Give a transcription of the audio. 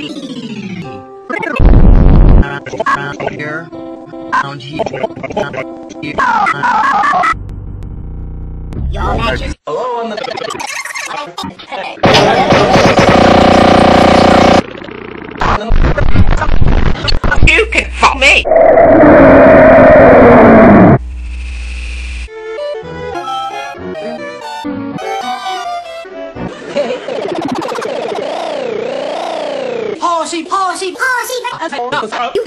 Here. Hello on the. You can fuck me! Horsey, horsey, horsey. You